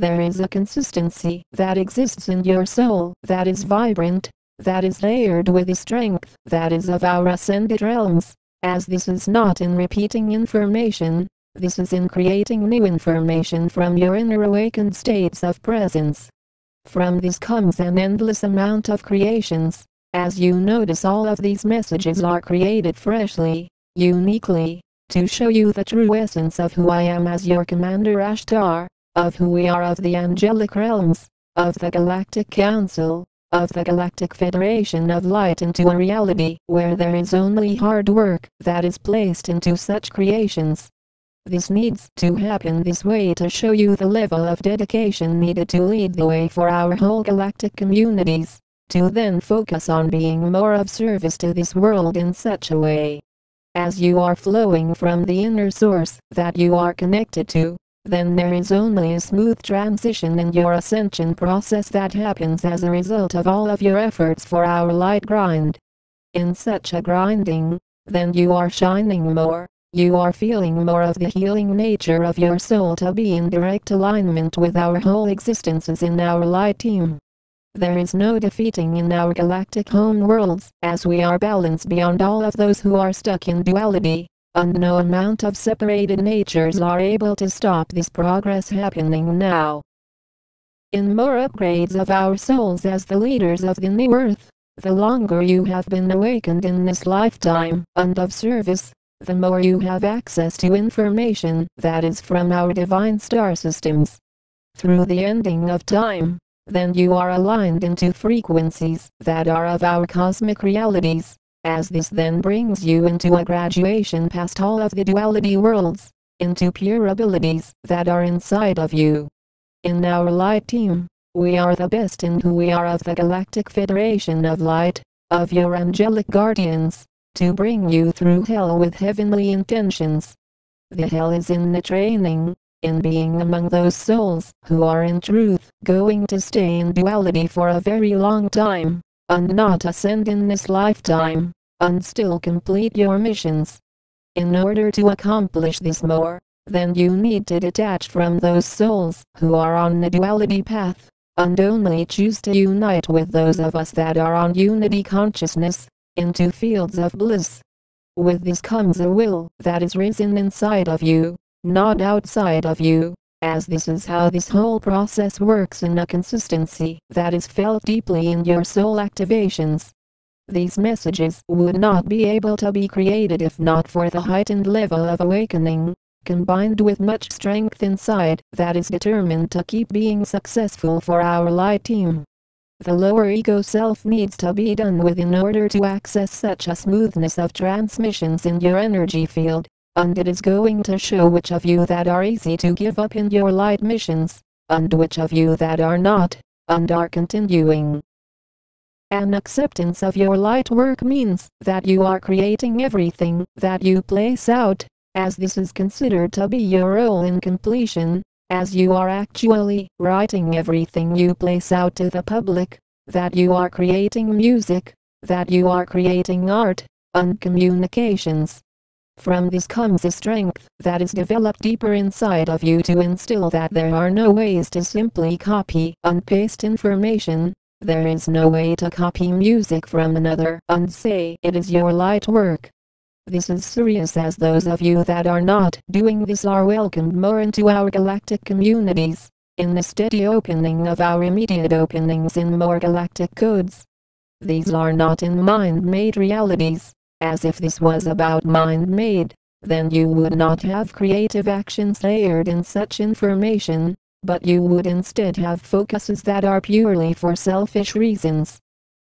There is a consistency that exists in your soul that is vibrant, that is layered with the strength that is of our ascended realms, as this is not in repeating information, this is in creating new information from your inner awakened states of presence. From this comes an endless amount of creations, as you notice all of these messages are created freshly, uniquely, to show you the true essence of who I am as your Commander Ashtar, of who we are of the angelic realms, of the Galactic Council, of the Galactic Federation of Light into a reality where there is only hard work that is placed into such creations. This needs to happen this way to show you the level of dedication needed to lead the way for our whole galactic communities to then focus on being more of service to this world in such a way. As you are flowing from the inner source that you are connected to, then there is only a smooth transition in your ascension process that happens as a result of all of your efforts for our light grind. In such a grinding, then you are shining more, you are feeling more of the healing nature of your soul to be in direct alignment with our whole existences in our light team. There is no defeating in our galactic home worlds, as we are balanced beyond all of those who are stuck in duality, and no amount of separated natures are able to stop this progress happening now. In more upgrades of our souls as the leaders of the new earth, the longer you have been awakened in this lifetime, and of service, the more you have access to information that is from our divine star systems. Through the ending of time, then you are aligned into frequencies that are of our cosmic realities, as this then brings you into a graduation past all of the duality worlds, into pure abilities that are inside of you. In our light team, we are the best in who we are of the Galactic Federation of Light, of your angelic guardians, to bring you through hell with heavenly intentions. The hell is in the training, in being among those souls who are in truth going to stay in duality for a very long time, and not ascend in this lifetime, and still complete your missions. In order to accomplish this more, then you need to detach from those souls who are on the duality path, and only choose to unite with those of us that are on unity consciousness, into fields of bliss. With this comes a will that is risen inside of you, not outside of you, as this is how this whole process works in a consistency that is felt deeply in your soul activations. These messages would not be able to be created if not for the heightened level of awakening, combined with much strength inside that is determined to keep being successful for our light team. The lower ego self needs to be done with in order to access such a smoothness of transmissions in your energy field and it is going to show which of you that are easy to give up in your light missions, and which of you that are not, and are continuing. An acceptance of your light work means that you are creating everything that you place out, as this is considered to be your role in completion, as you are actually writing everything you place out to the public, that you are creating music, that you are creating art, and communications. From this comes a strength that is developed deeper inside of you to instill that there are no ways to simply copy and paste information. There is no way to copy music from another and say it is your light work. This is serious as those of you that are not doing this are welcomed more into our galactic communities, in the steady opening of our immediate openings in more galactic codes. These are not in mind-made realities, as if this was about mind-made, then you would not have creative actions layered in such information, but you would instead have focuses that are purely for selfish reasons.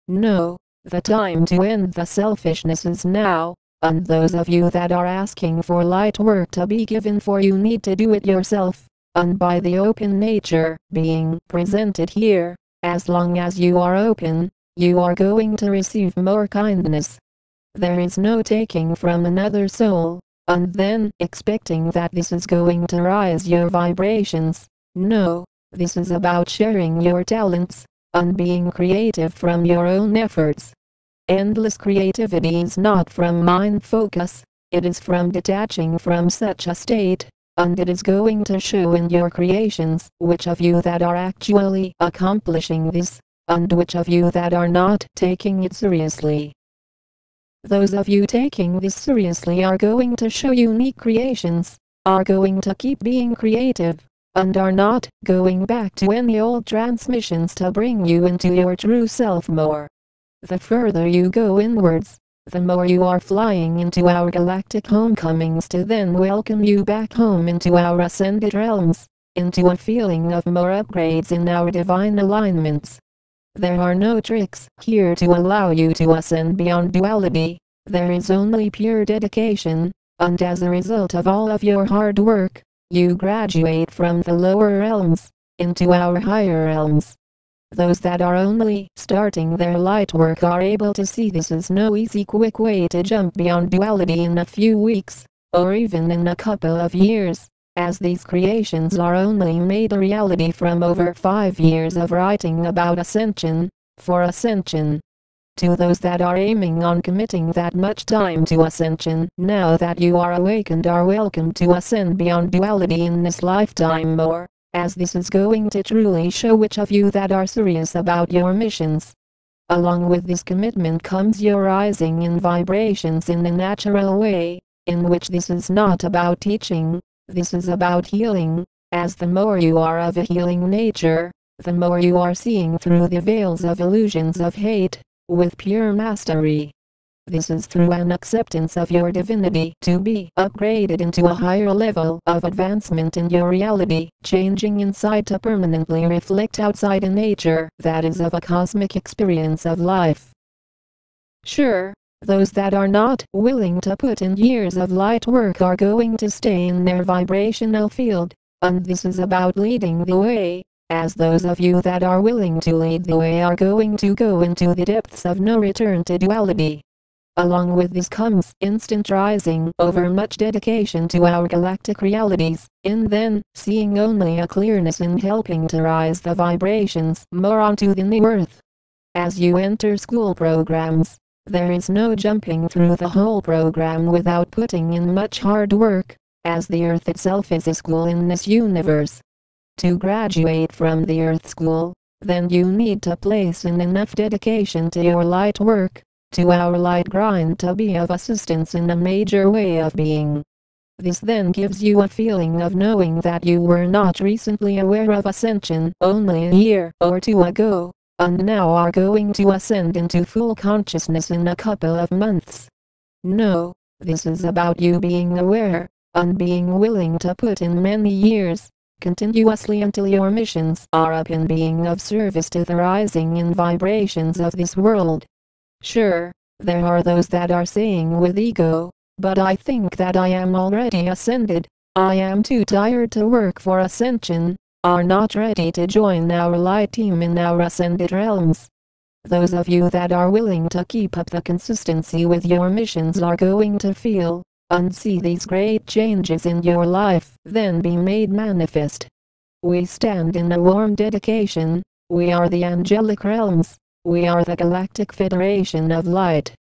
No, the time to end the selfishness is now, and those of you that are asking for light work to be given for you need to do it yourself, and by the open nature being presented here, as long as you are open, you are going to receive more kindness, there is no taking from another soul, and then expecting that this is going to rise your vibrations. No, this is about sharing your talents, and being creative from your own efforts. Endless creativity is not from mind focus, it is from detaching from such a state, and it is going to show in your creations which of you that are actually accomplishing this, and which of you that are not taking it seriously. Those of you taking this seriously are going to show unique creations, are going to keep being creative, and are not going back to any old transmissions to bring you into your true self more. The further you go inwards, the more you are flying into our galactic homecomings to then welcome you back home into our ascended realms, into a feeling of more upgrades in our divine alignments. There are no tricks here to allow you to ascend beyond duality. There is only pure dedication, and as a result of all of your hard work, you graduate from the lower realms into our higher realms. Those that are only starting their light work are able to see this is no easy quick way to jump beyond duality in a few weeks, or even in a couple of years as these creations are only made a reality from over five years of writing about ascension, for ascension. To those that are aiming on committing that much time to ascension, now that you are awakened are welcome to ascend beyond duality in this lifetime more, as this is going to truly show which of you that are serious about your missions. Along with this commitment comes your rising in vibrations in the natural way, in which this is not about teaching, this is about healing, as the more you are of a healing nature, the more you are seeing through the veils of illusions of hate, with pure mastery. This is through an acceptance of your divinity to be upgraded into a higher level of advancement in your reality, changing inside to permanently reflect outside a nature that is of a cosmic experience of life. Sure, those that are not willing to put in years of light work are going to stay in their vibrational field, and this is about leading the way, as those of you that are willing to lead the way are going to go into the depths of no return to duality. Along with this comes instant rising over much dedication to our galactic realities, in then seeing only a clearness in helping to rise the vibrations more onto the new earth. As you enter school programs, there is no jumping through the whole program without putting in much hard work, as the Earth itself is a school in this universe. To graduate from the Earth School, then you need to place in enough dedication to your light work, to our light grind to be of assistance in a major way of being. This then gives you a feeling of knowing that you were not recently aware of ascension only a year or two ago, and now are going to ascend into full consciousness in a couple of months. No, this is about you being aware, and being willing to put in many years, continuously until your missions are up in being of service to the rising in vibrations of this world. Sure, there are those that are saying with ego, but I think that I am already ascended, I am too tired to work for ascension, are not ready to join our light team in our ascended realms. Those of you that are willing to keep up the consistency with your missions are going to feel and see these great changes in your life then be made manifest. We stand in a warm dedication. We are the angelic realms. We are the Galactic Federation of Light.